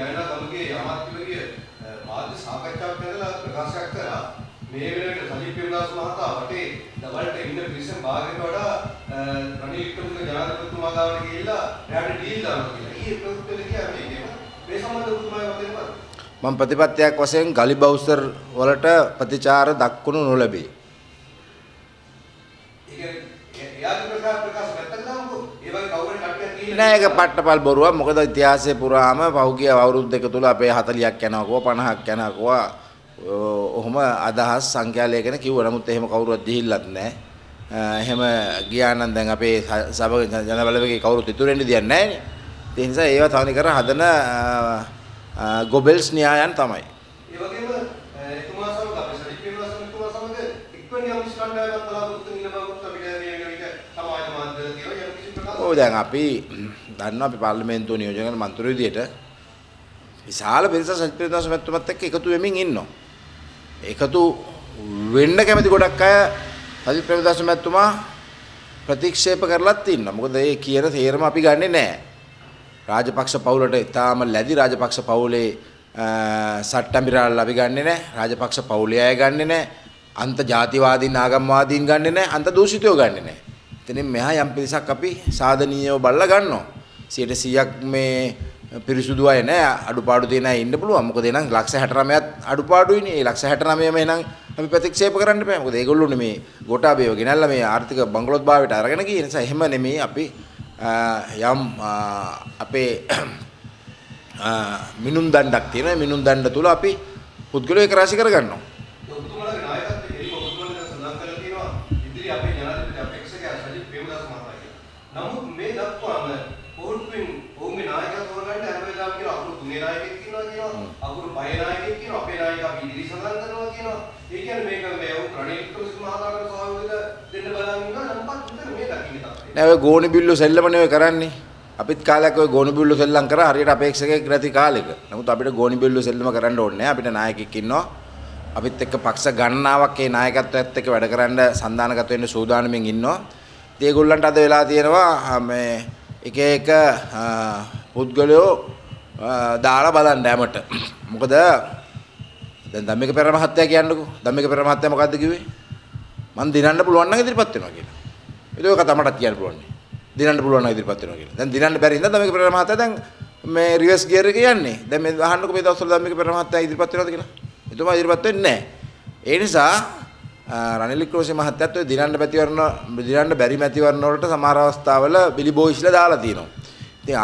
ගයනා ගමගේ අමාත්‍යවරිය මාධ්‍ය සාකච්ඡාවක් කරලා ප්‍රකාශයක් කරා මේ වෙනකොට සජිත් ප්‍රේමදාස මහතා වටේ දවල්ට ඉන්න පිරිසෙන් භාගයට වඩා රනිල් වික්‍රමසිංහ ජනාධිපතිතුමා ගාවට ගිහිල්ලා එයාට ඩීල් දානවා කියලා. ඊයේ ප්‍රවෘත්තිවල කියන්නේ මේක. මේ සම්බන්ධව ඔබතුමාගේ මතය මොකක්ද? මම ප්‍රතිපත්තියක් වශයෙන් ගලි බවුසර් වලට ප්‍රතිචාර දක්වනු නොලැබේ. ඒ කියන්නේ එයාගේ ප්‍රකාශ ප්‍රකාශ පැත්තකට දාමුකෝ. ඒ වගේ කවුරු හරි කට්ටියක් ගිහිල්ලා නෑ ඒක පට්ටපල් බොරුවක්. මොකද ඉතිහාසයේ පුරාම පහුගිය අවුරුදු දෙක තුල අපේ 40ක් යනවා කෝ 50ක් යනවා කෝ ඔහොම අදහස් සංඛ්‍යාලයකන කිව්වා. නමුත් එහෙම කවුරුවත් ගිහිල්ලත් නෑ. එහෙම ගියා නම් දැන් අපේ සභ ජනබලවේගයේ කවුරුත් ඉතුරු වෙන්න දෙයක් නෑනේ. ඒ නිසා ඒවා තවනි කර හදන ගොබෙල්ස් න්‍යායන් තමයි. ඒ වගේම එතුමා සමග අපේ සජිත් ප්‍රේමදාස එතුමා සමග එක්වැනි යම් කිසි කණ්ඩායමක් බලාපොරොත්තු වෙන බවකුත් අපිට මේ වෙනවිට සමාජ මාධ්‍යවල තියෙනවා යම් කිසි ප්‍රකාශ ඔව් දැන් අපි දන්නවා අපි පාර්ලිමේන්තුව නියෝජනය කරන මන්ත්‍රී විදියට විශාල පිරිසක් සජිත් ප්‍රේමදාස මැතිතුමත් එක්ක එකතු වෙමින් ඉන්නවා. එකතු වෙන්න කැමති ගොඩක් අය සජිත් ප්‍රේමදාස මැතිතුමා ප්‍රතික්ෂේප කරලත් ඉන්නවා. මොකද ඒ කියන තේරම අපි ගන්නෙ නැහැ. රාජපක්ෂ පවුලට ඊටාම ලැබි රාජපක්ෂ පවුලේ සට්ටම්බිරාල් අපි ගන්නෙ නැහැ. රාජපක්ෂ පවුලේ අය ගන්නෙ නැහැ. අන්ත ජාතිවාදීන් ආගම්වාදීන් ගන්නෙ නැහැ. අන්ත දූෂිතයෝ ගන්නෙ නැහැ. එතනින් මෙහා යම් පිරිසක් අපි සාධනීයව බලලා ගන්නවා. 100ක් මේ පිරිසුදු අය නෑ අඩුපාඩු තියෙන අය ඉන්න පුළුවන්. මොකද එහෙනම් ලක්ෂ 69ත් අඩුපාඩුයිනේ. ඒ ලක්ෂ 69ම එහෙනම් අපි ප්‍රතික්ෂේප කරන්න බෑ. මොකද ඒගොල්ලෝනේ මේ ගෝඨාභයව ගෙනල්ලා මේ ආර්ථික බංගලොත් භාවයට අරගෙන ගියේ නිසා එහෙම නෙමෙයි අපි යම් අපේ මිනුම් දණ්ඩක් තියෙනවා. මිනුම් දණ්ඩ තුල අපි පුද්ගලයෝ එක රාශි කරගන්නවා. ඔබතුමාලගේ නායකත්වයේ එළිම ඔබතුමාලා සඳහන් කරලා තියෙනවා ඉදිරි අපේ ජනාධිපති අපේක්ෂකයා සජිත් ප්‍රේමදාස මහතා කියලා. නමුත් මේ දක්වාම පොහොට්ටුවෙන් ඔවුන්ගේ නායකයා තෝරගන්න හැම වෙලාවෙම තුනේ නායකයෙක් කියනවා කියනවා අකුරු පහේ නායකයෙක් කියනවා අපේ නායකයා අපි ඉදිරි සඳහන් කරනවා කියනවා. ඒ කියන්නේ මේක මේ ඔව් රණීල් වික්‍රමසිංහ මහතාට සහයෝගය දෙන්න බලන් ඉන්නවා නමුත් උතන මේ දකින්න තමයි. නෑ ඔය ගෝණි බිල්ලෝ සෙල්ලමනේ ඔය කරන්නේ. අපිත් කාලයක් ඔය ගෝණි බිල්ලෝ සෙල්ලම් කරා හරියට අපේක්ෂකයෙක් නැති කාලෙක. නමුත් අපිට ගෝණි බිල්ලෝ සෙල්ලම කරන්න ඕනේ නෑ. අපිට නායකයෙක් ඉන්නවා. අපිත් එක්ක පක්ෂ ගණනාවක් ඒ නායකත්වයත් එක්ක වැඩ කරන්න සන්දානගත වෙන්න සූදානමින් ඉන්නවා. ඒගොල්ලන්ට අද වෙලා තියෙනවා මේ එක එක පුද්ගලයෝ දාලා බලන්න හැමට. මොකද දැන් ධම්මික පෙර මහත්තයා කියන්නකෝ. ධම්මික පෙර මහත්තයා මොකද්ද කිව්වේ? මං දිනන්න පුළුවන් නම් ඉදිරිපත් වෙනවා කියලා. ඒක ඔය කතාමටත් කියන්න පුළුවන්. දිනන්න පුළුවන් නම් ඉදිරිපත් වෙනවා කියලා. දැන් දිනන්න බැරි හින්දා ධම්මික පෙර මහත්තයා දැන් මේ රිවර්ස් ගියර් එක යන්නේ. දැන් මේ අහන්නකෝ මේ දවස්වල ධම්මික පෙර මහත්තයා ඉදිරිපත් වෙනවද කියලා. එතුමා ඉදිරිපත් වෙන්නේ නැහැ. ඒ නිසා රනිල් වික්‍රමසිංහ මහත්තයාත් ඔය දිනන්න මැතිවරණ දිනන්න බැරි මැතිවරණ වලට සමහර අවස්ථාවල බිලි බෝයිස්ලා දාලා තියෙනවා. ඉතින්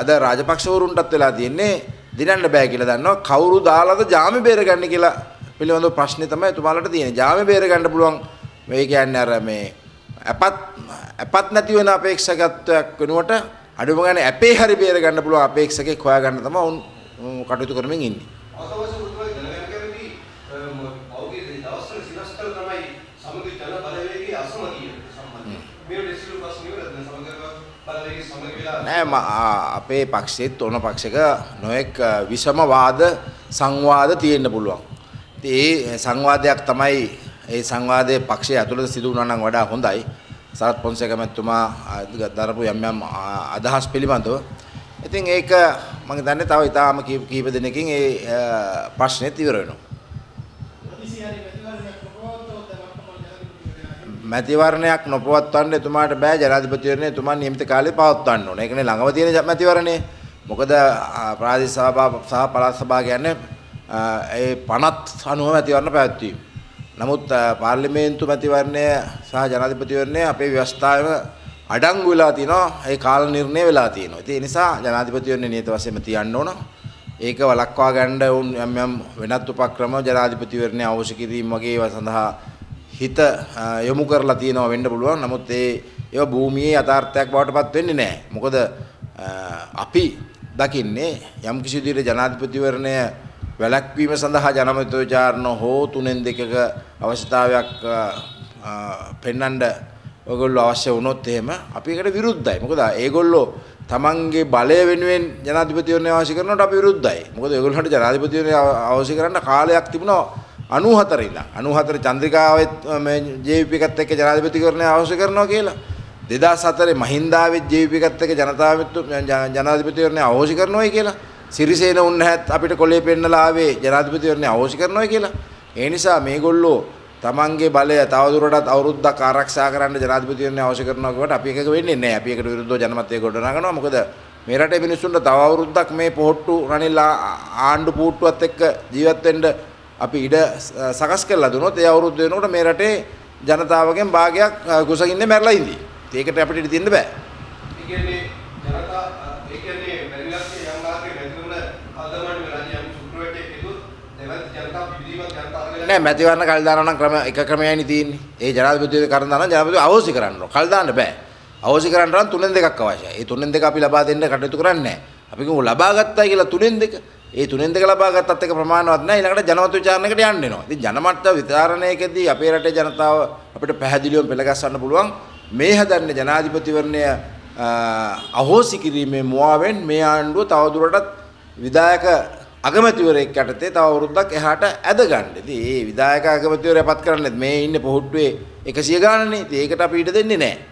අද රාජපක්ෂවරුන්ටත් වෙලා තියෙන්නේ දිනන්න බෑ කියලා දන්නවා. කවුරු දාලාද ජාමෙ බේරගන්නේ කියලා පිළිබඳව ප්‍රශ්නේ තමයි එතුමාලට තියෙන්නේ. ජාමෙ බේරගන්න පුළුවන් මේ කියන්නේ අර මේ අපත් අපත් නැති වෙන අපේක්ෂකත්වයක් වෙනුවට අඩුම ගානේ අපේ හරි බේරගන්න පුළුවන් අපේක්ෂකෙක් හොයාගන්න තමයි උන් කටයුතු කරමින් ඉන්නේ. සමග ජන බලවේගයේ අසමගිය සම්බන්ධයෙන්. මේ දෙසිලු ප්‍රශ්න ඉවරද සමග බලවේගයේ සමග වෙලා නෑ ම- ආ, අපේ පක්ෂෙත් ඕන පක්ෂක නොයෙක් අ, විෂම වාද සංවාද තියෙන්න පුළුවන්. ඉතින් ඒ සංවාදයක් තමයි ඒ සංවාදයේ පක්ෂය ඇතුළත සිදු වුණා නම් වඩා හොඳයි. සරත් පොන්සේක මැතිතුමා අ, දරපු යම් යම් අ, අදහස් පිළිබඳව. ඉතින් ඒක මම දන්නේ තව ඉතාලම කීප කීප දිනකින් ඒ අ, ප්‍රශ්නෙත් ඉවර වෙනවා. මැතිවරණයක් නොපවත්වන්න එතුමාට බෑ ජනාධිපතිවරණය එතුමා නියමිත කාලේ පවත්වන්න ඕනේ. ඒකනේ ළඟම තියෙන ජ- මැතිවරණය. මොකද ආ, ප්‍රාදේශ සභා සහ පළාත් සභා කියන්නේ ආ, ඒ 50 90 මැතිවරණ පැවැත්වීම. නමුත් ආ, පාර්ලිමේන්තු මැතිවරණය සහ ජනාධිපතිවරණය අපේ ව්‍යවස්ථාවේ අඩංගු වෙලා තිනවා. ඒ කාල නිර්ණය වෙලා තියෙනවා. ඉතින් ඒ නිසා ජනාධිපතිවරණය නියත වශයෙන්ම තියන්න ඕන. ඒක වළක්වා ගන්න උන් යම් යම් වෙනත් උපක්‍රම ජනාධිපතිවරණය අවශ්‍ය කිරීම වගේ ඒවා සඳහා හිත අ, යොමු කරලා තියෙනවා වෙන්න පුළුවන්. නමුත් ඒ ඒවා භූමියේ යථාර්ථයක් බවට පත් වෙන්නේ නැහැ. මොකද අ, අපි දකින්නේ යම් කිසි විදිහට ජනාධිපතිවරණය වැළැක්වීම සඳහා ජනමතෝචාරණ හෝ තුනෙන් දෙකක අවශ්‍යතාවයක් අ, අ, පෙන්වන්න ඔයගොල්ලෝ අවශ්‍ය වුණොත් එහෙම අපි ඒකට විරුද්ධයි. මොකද ඒගොල්ලෝ තමන්ගේ බලය වෙනුවෙන් ජනාධිපතිවරණය අවශ්‍ය කරනකොට අපි විරුද්ධයි. මොකද ඒගොල්ලන්ට ජනාධිපතිවරණය අවශ්‍ය කරන්න කාලයක් තිබුණා 94 ඉඳන් 94 චන්ද්‍රිකාවෙත් මේ ජේවිපි එකත් එක්ක ජනාධිපතිවරණය අවශ්‍ය කරනවා කියලා 2004 මහින්දාවෙත් ජේවිපි එකත් එක්ක ජනතාවෙත් ජනාධිපතිවරණය අවශ්‍ය කරනවායි කියලා සිරිසේන උන්නහත් අපිට කොලේ පෙන්නලා ආවේ ජනාධිපතිවරණය අවශ්‍ය කරනවා කියලා. ඒ නිසා මේගොල්ලෝ තමන්ගේ බලය තවදුරටත් අවුරුද්දක් ආරක්ෂා කරන්න ජනාධිපතිවරණය අවශ්‍ය කරනවා කියවට අපි එකක වෙන්නේ නැහැ. අපි එකට විරුද්ධව ජනමතය ගොඩනගනවා. මොකද මේ රටේ මිනිස්සුන්ට තව අවුරුද්දක් මේ පොහොට්ටු රනිල් ආණ්ඩු පූට්ටුවත් එක්ක ජීවත් වෙන්න අපි ඉඩ සකස් කරලා දුනොත් ඒ අවුරුද්ද වෙනකොට මේ රටේ ජනතාවගෙන් භාගයක් කුසගින්නේ මැරලා ඉඳී. ඒකට අපිට ඉඳ දෙන්න බෑ. ඒ කියන්නේ ජනතා ඒ කියන්නේ මැරිලාගේ යංගාගේ මැතිවරණ අදමණ වෙලාදී යම් සුප්‍රවැටේ කිව්වොත් දෙවත් ජනතා පිළිවීමක් ජනතා අරගෙන නෑ මැතිවරණ කල් දානවා නම් ක්‍රම එක ක්‍රමයයිනේ තියෙන්නේ. ඒ ජනාධිපතිව කරන දාන ජනාධිපතිව අවශ්‍ය කරන්න ඕන. කල් දාන්න බෑ. අවශ්‍ය කරන්න නම් තුනෙන් දෙකක් අවශ්‍යයි. ඒ තුනෙන් දෙක අපි ලබා දෙන්න කටයුතු කරන්නේ නෑ. අපි කිව්ව ලබා ගත්තා කියලා තුනෙන් දෙක. ඒ තුනෙන් දෙක ලබා ගත්තත් එක ප්‍රමාණවත් නෑ. ඊළඟට ජනමත විචාරණයකට යන්න වෙනවා. ඉතින් ජනමත විචාරණයකදී අපේ රටේ ජනතාව අපිට පැහැදිලිවම පෙළගස්සන්න පුළුවන් මේ හදන්නේ ජනාධිපතිවරණය අහෝසි කිරීමේ මුවාවෙන් මේ ආණ්ඩුව තවදුරටත් විධායක අගමැතිවරයෙක් යටතේ තව අවුරුද්දක් එහාට ඇද ගන්න. ඉතින් මේ විධායක අගමැතිවරයා පත් කරන්නේ මේ ඉන්නේ පොහුට්ටුවේ 100 ගානනේ. ඉතින් ඒකට අපි ඊට දෙන්නේ නැහැ.